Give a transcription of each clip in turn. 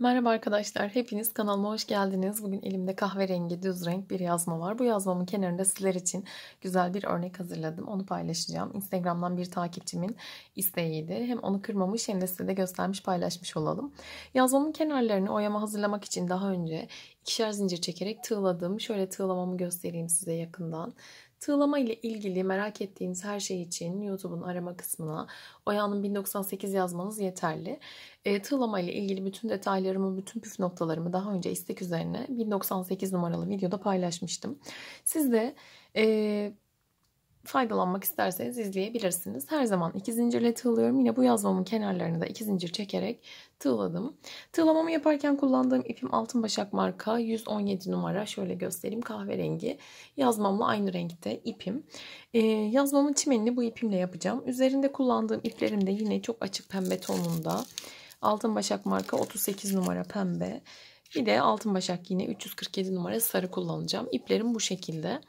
Merhaba arkadaşlar, hepiniz kanalıma hoş geldiniz. Bugün elimde kahverengi düz renk bir yazma var. Bu yazmamın kenarında sizler için güzel bir örnek hazırladım. Onu paylaşacağım. Instagram'dan bir takipçimin isteğiydi. Hem onu kırmamış hem de size de göstermiş paylaşmış olalım. Yazmamın kenarlarını oyama hazırlamak için daha önce ikişer zincir çekerek tığladım. Şöyle tığlamamı göstereyim size yakından. Tığlama ile ilgili merak ettiğiniz her şey için YouTube'un arama kısmına Oya'nın 1098 yazmanız yeterli. E, tığlama ile ilgili bütün detaylarımı, bütün püf noktalarımı daha önce istek üzerine 1098 numaralı videoda paylaşmıştım. Siz de e, faydalanmak isterseniz izleyebilirsiniz. Her zaman iki zincirle tığlıyorum. Yine bu yazmamın kenarlarını da iki zincir çekerek tığladım. Tığlamamı yaparken kullandığım ipim Altın Başak marka 117 numara. Şöyle göstereyim kahverengi. Yazmamla aynı renkte ipim. Ee, yazmamın çimenini bu ipimle yapacağım. Üzerinde kullandığım iplerim de yine çok açık pembe tonunda. Altın Başak marka 38 numara pembe. Bir de altın başak yine 347 numara sarı kullanacağım. İplerim bu şekilde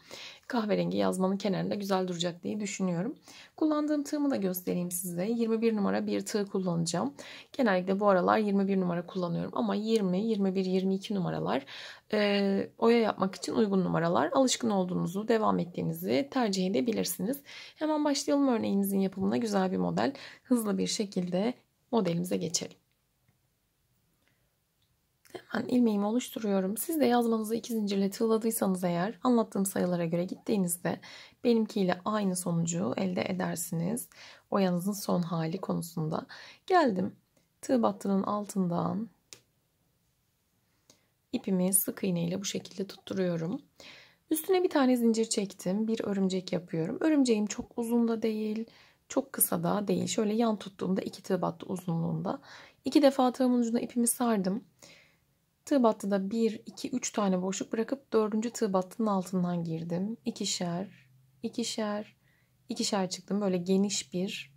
kahverengi yazmanın kenarında güzel duracak diye düşünüyorum. Kullandığım tığımı da göstereyim size. 21 numara bir tığ kullanacağım. Genellikle bu aralar 21 numara kullanıyorum ama 20, 21, 22 numaralar e, oya yapmak için uygun numaralar. Alışkın olduğunuzu, devam ettiğinizi tercih edebilirsiniz. Hemen başlayalım örneğimizin yapımına güzel bir model. Hızlı bir şekilde modelimize geçelim. Hemen ilmeğimi oluşturuyorum. Siz de yazmanızı iki zincirle tığladıysanız eğer anlattığım sayılara göre gittiğinizde benimkiyle aynı sonucu elde edersiniz. Oyanızın son hali konusunda. Geldim. Tığ battının altından ipimi sık iğne ile bu şekilde tutturuyorum. Üstüne bir tane zincir çektim. Bir örümcek yapıyorum. Örümceğim çok uzun da değil. Çok kısa da değil. Şöyle yan tuttuğumda iki tığ battı uzunluğunda. İki defa tığımın ucuna ipimi sardım. Tığ battıda 1, 2, 3 tane boşluk bırakıp 4. tığ battının altından girdim. İkişer, ikişer, ikişer çıktım. Böyle geniş bir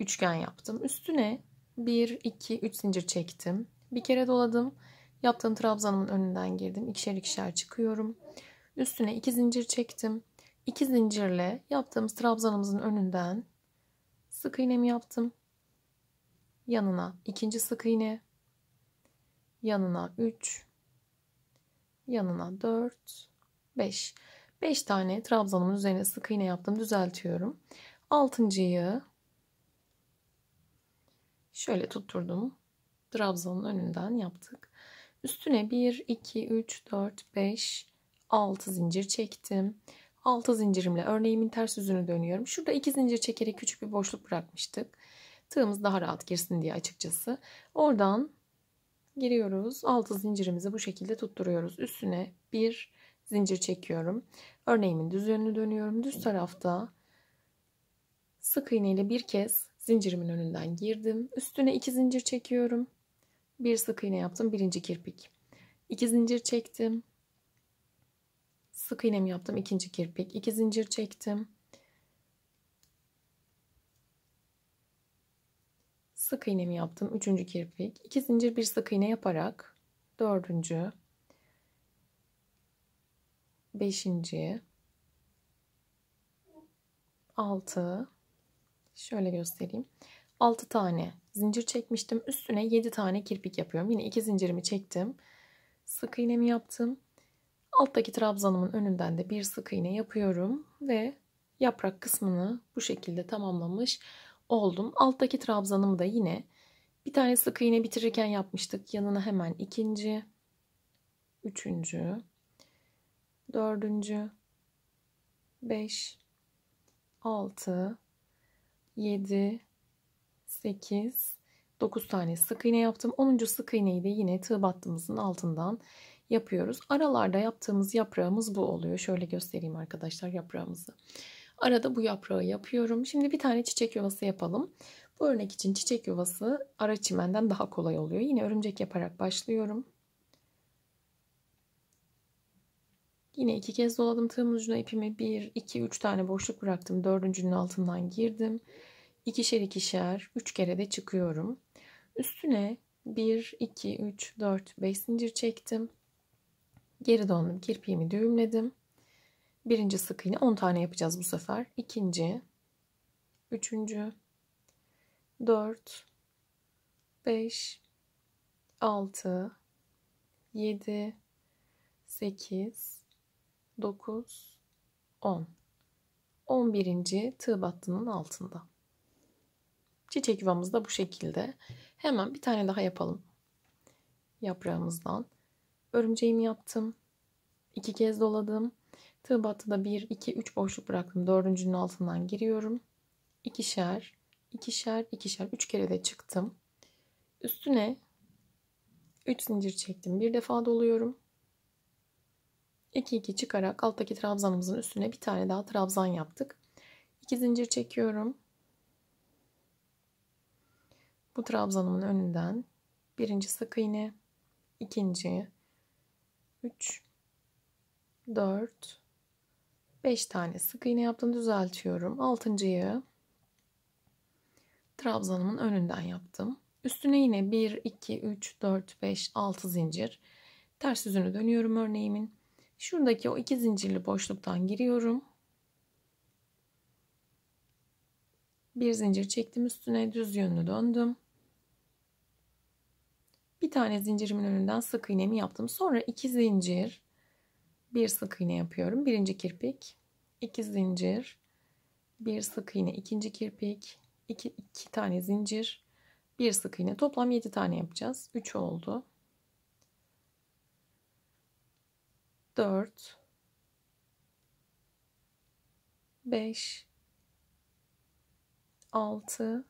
üçgen yaptım. Üstüne 1, 2, 3 zincir çektim. Bir kere doladım. Yaptığım trabzanımın önünden girdim. İkişer ikişer çıkıyorum. Üstüne 2 zincir çektim. 2 zincirle yaptığımız trabzanımızın önünden sık iğnemi yaptım. Yanına ikinci sık iğne yanına 3, yanına 4, 5. 5 tane trabzanımın üzerine sık iğne yaptım. Düzeltiyorum. Altıncıyı şöyle tutturdum. Trabzanın önünden yaptık. Üstüne 1, 2, 3, 4, 5, 6 zincir çektim. 6 zincirimle örneğimin ters yüzünü dönüyorum. Şurada 2 zincir çekerek küçük bir boşluk bırakmıştık. Tığımız daha rahat girsin diye açıkçası. Oradan giriyoruz. Altı zincirimizi bu şekilde tutturuyoruz. Üstüne bir zincir çekiyorum. Örneğimin düz yönünü dönüyorum. Düz tarafta sık iğne ile bir kez zincirimin önünden girdim. Üstüne iki zincir çekiyorum. Bir sık iğne yaptım. Birinci kirpik. İki zincir çektim. Sık iğnemi yaptım. ikinci kirpik. İki zincir çektim. Sık iğnemi yaptım. Üçüncü kirpik. iki zincir bir sık iğne yaparak dördüncü, beşinci, altı, şöyle göstereyim. Altı tane zincir çekmiştim. Üstüne yedi tane kirpik yapıyorum. Yine iki zincirimi çektim. Sık iğnemi yaptım. Alttaki trabzanımın önünden de bir sık iğne yapıyorum ve yaprak kısmını bu şekilde tamamlamış oldum. Alttaki trabzanımı da yine bir tane sık iğne bitirirken yapmıştık. Yanına hemen ikinci, üçüncü, dördüncü, beş, altı, yedi, sekiz, dokuz tane sık iğne yaptım. Onuncu sık iğneyi de yine tığ battığımızın altından yapıyoruz. Aralarda yaptığımız yaprağımız bu oluyor. Şöyle göstereyim arkadaşlar yaprağımızı. Arada bu yaprağı yapıyorum. Şimdi bir tane çiçek yuvası yapalım. Bu örnek için çiçek yuvası ara çimenden daha kolay oluyor. Yine örümcek yaparak başlıyorum. Yine iki kez doladım tığımın ucuna ipimi. Bir, iki, üç tane boşluk bıraktım. Dördüncünün altından girdim. İkişer ikişer, üç kere de çıkıyorum. Üstüne bir, iki, üç, dört, beş zincir çektim. Geri döndüm. Kirpiğimi düğümledim. Birinci sık iğne 10 tane yapacağız bu sefer. İkinci, üçüncü, dört, beş, 6 7 8 9 10 11. tığ battının altında. Çiçek yuvamız da bu şekilde. Hemen bir tane daha yapalım. Yaprağımızdan. Örümceğimi yaptım. İki kez doladım. Tığ battıda 1, 2, 3 boşluk bıraktım. Dördüncünün altından giriyorum. İkişer, ikişer, ikişer. Üç kere de çıktım. Üstüne 3 zincir çektim. Bir defa doluyorum. 2 2 çıkarak alttaki trabzanımızın üstüne bir tane daha trabzan yaptık. 2 zincir çekiyorum. Bu trabzanımın önünden birinci sık iğne, ikinci, 3 4 5 tane sık iğne yaptım düzeltiyorum. Altıncıyı trabzanımın önünden yaptım. Üstüne yine 1 2 3 4 5 6 zincir. Ters yüzünü dönüyorum örneğimin. Şuradaki o iki zincirli boşluktan giriyorum. Bir zincir çektim üstüne düz yönlü döndüm. Bir tane zincirimin önünden sık iğnemi yaptım. Sonra iki zincir bir sık iğne yapıyorum. Birinci kirpik, iki zincir, bir sık iğne, ikinci kirpik, iki, iki tane zincir, bir sık iğne. Toplam yedi tane yapacağız. Üç oldu. Dört, beş, altı,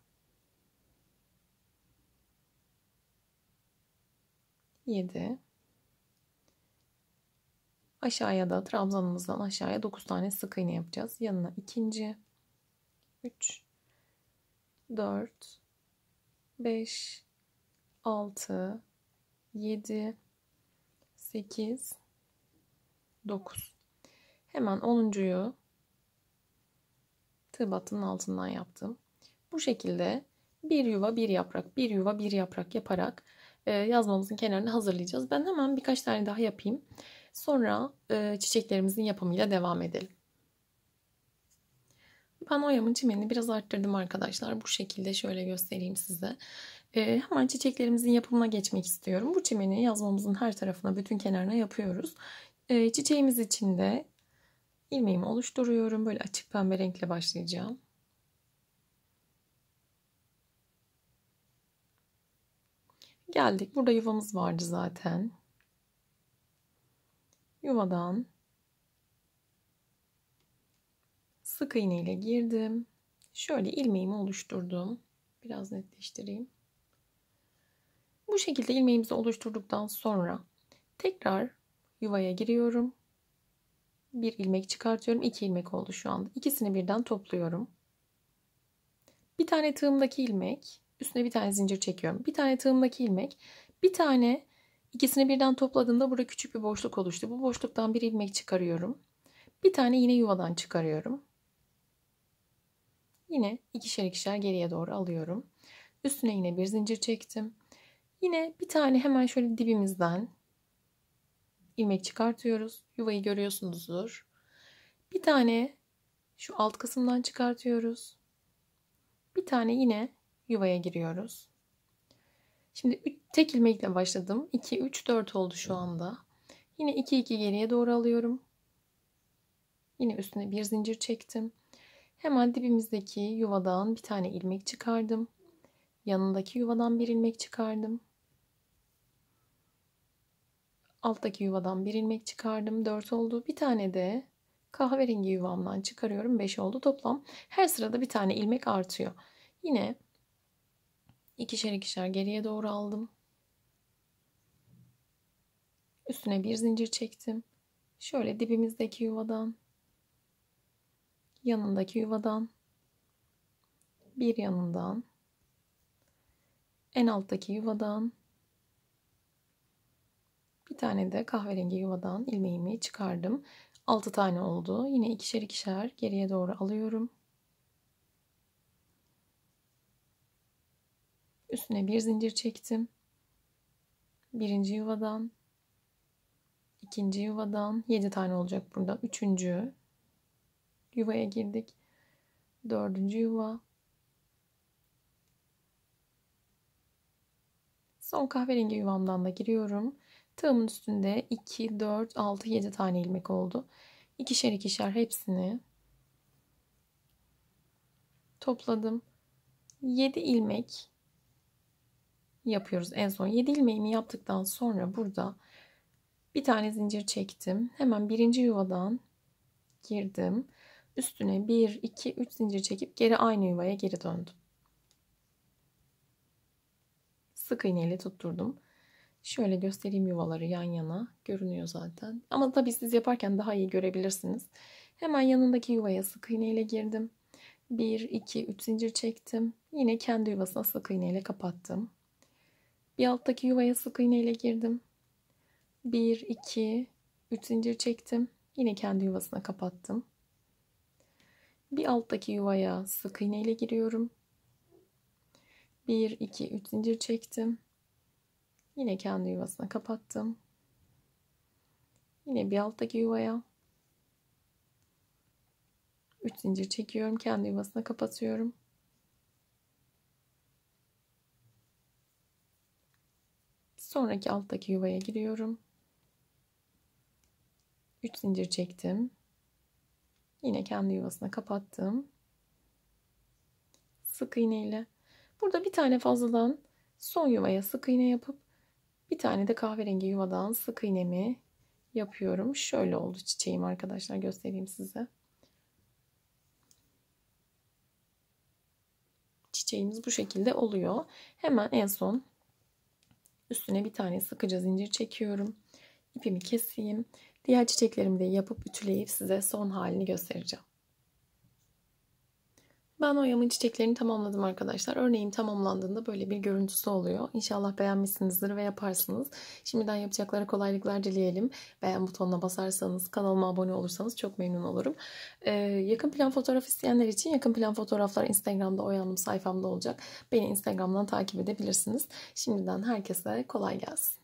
yedi. Aşağıya da trabzanımızdan aşağıya 9 tane sık iğne yapacağız. Yanına ikinci, 3, 4, 5, 6, 7, 8, 9. Hemen 10'uncuyu tığ battının altından yaptım. Bu şekilde bir yuva bir yaprak, bir yuva bir yaprak yaparak yazmamızın kenarını hazırlayacağız. Ben hemen birkaç tane daha yapayım. Sonra e, çiçeklerimizin yapımıyla devam edelim. Ben oyamın çimenini biraz arttırdım arkadaşlar. Bu şekilde şöyle göstereyim size. E, hemen çiçeklerimizin yapımına geçmek istiyorum. Bu çimeni yazmamızın her tarafına, bütün kenarına yapıyoruz. E, çiçeğimiz için de ilmeğimi oluşturuyorum. Böyle açık pembe renkle başlayacağım. Geldik. Burada yuvamız vardı zaten yuvadan sık iğne ile girdim. Şöyle ilmeğimi oluşturdum. Biraz netleştireyim. Bu şekilde ilmeğimizi oluşturduktan sonra tekrar yuvaya giriyorum. Bir ilmek çıkartıyorum. İki ilmek oldu şu anda. İkisini birden topluyorum. Bir tane tığımdaki ilmek, üstüne bir tane zincir çekiyorum. Bir tane tığımdaki ilmek, bir tane İkisini birden topladığımda burada küçük bir boşluk oluştu. Bu boşluktan bir ilmek çıkarıyorum. Bir tane yine yuvadan çıkarıyorum. Yine ikişer ikişer geriye doğru alıyorum. Üstüne yine bir zincir çektim. Yine bir tane hemen şöyle dibimizden ilmek çıkartıyoruz. Yuvayı görüyorsunuzdur. Bir tane şu alt kısımdan çıkartıyoruz. Bir tane yine yuvaya giriyoruz. Şimdi tek ilmekle başladım. 2, 3, 4 oldu şu anda. Yine 2, 2 geriye doğru alıyorum. Yine üstüne bir zincir çektim. Hemen dibimizdeki yuvadan bir tane ilmek çıkardım. Yanındaki yuvadan bir ilmek çıkardım. Alttaki yuvadan bir ilmek çıkardım. 4 oldu. Bir tane de kahverengi yuvamdan çıkarıyorum. 5 oldu. Toplam her sırada bir tane ilmek artıyor. Yine ikişer ikişer geriye doğru aldım. Üstüne bir zincir çektim. Şöyle dibimizdeki yuvadan, yanındaki yuvadan, bir yanından, en alttaki yuvadan, bir tane de kahverengi yuvadan ilmeğimi çıkardım. 6 tane oldu. Yine ikişer ikişer geriye doğru alıyorum. Üstüne bir zincir çektim. Birinci yuvadan, ikinci yuvadan 7 tane olacak burada. Üçüncü yuvaya girdik. Dördüncü yuva. Son kahverengi yuvamdan da giriyorum. Tığımın üstünde 2, 4, 6, 7 tane ilmek oldu. İkişer ikişer hepsini topladım. 7 ilmek yapıyoruz en son. 7 ilmeğimi yaptıktan sonra burada bir tane zincir çektim. Hemen birinci yuvadan girdim. Üstüne 1, 2, 3 zincir çekip geri aynı yuvaya geri döndüm. Sık iğne ile tutturdum. Şöyle göstereyim yuvaları yan yana. Görünüyor zaten. Ama tabii siz yaparken daha iyi görebilirsiniz. Hemen yanındaki yuvaya sık iğne ile girdim. 1, 2, 3 zincir çektim. Yine kendi yuvasına sık iğne ile kapattım. Bir alttaki yuvaya sık iğne ile girdim. 1, 2, 3 zincir çektim. Yine kendi yuvasına kapattım. Bir alttaki yuvaya sık iğne ile giriyorum. 1, 2, 3 zincir çektim. Yine kendi yuvasına kapattım. Yine bir alttaki yuvaya 3 zincir çekiyorum. Kendi yuvasına kapatıyorum. Sonraki alttaki yuvaya giriyorum. 3 zincir çektim. Yine kendi yuvasına kapattım. Sık iğne ile. Burada bir tane fazladan son yuvaya sık iğne yapıp bir tane de kahverengi yuvadan sık iğnemi yapıyorum. Şöyle oldu çiçeğim arkadaşlar göstereyim size. Çiçeğimiz bu şekilde oluyor. Hemen en son üstüne bir tane sıkıca zincir çekiyorum. İpimi keseyim. Diğer çiçeklerimi de yapıp ütüleyip size son halini göstereceğim. Ben oyamın çiçeklerini tamamladım arkadaşlar. Örneğim tamamlandığında böyle bir görüntüsü oluyor. İnşallah beğenmişsinizdir ve yaparsınız. Şimdiden yapacaklara kolaylıklar dileyelim. Beğen butonuna basarsanız, kanalıma abone olursanız çok memnun olurum. Ee, yakın plan fotoğraf isteyenler için yakın plan fotoğraflar Instagram'da Oyanım sayfamda olacak. Beni Instagram'dan takip edebilirsiniz. Şimdiden herkese kolay gelsin.